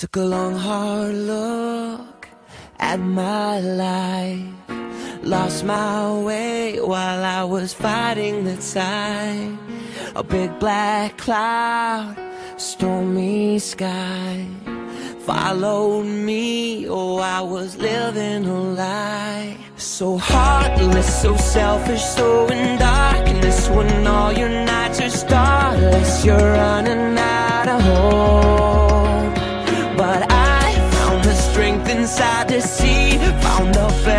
Took a long hard look at my life. Lost my way while I was fighting the tide. A big black cloud, stormy sky. Followed me, oh, I was living a lie. So heartless, so selfish, so in darkness. When all your nights are starless, you're running out. inside to see. Found the.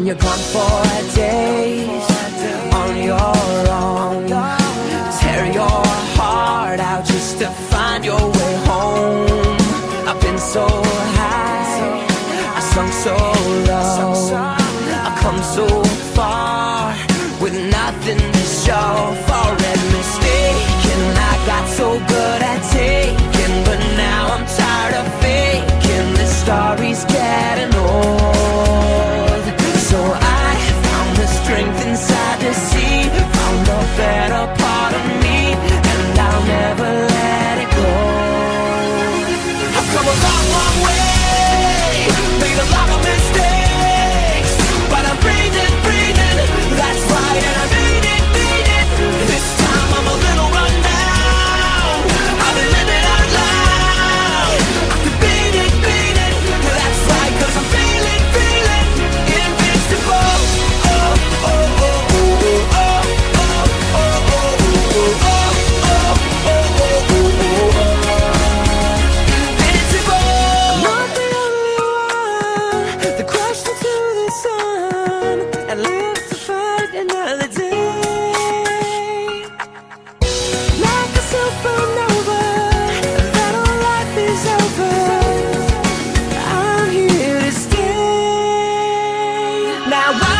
When you're gone for days on your own, tear your heart out just to find your way home. I've been so high, I sunk so low, I've come so far with nothing to show for it. Mistaken, I got so good at taking, but now I'm tired of faking. The story's getting. Made a lot of Mistakes, but I'm breathing, breathing, that's right, and I'm Now I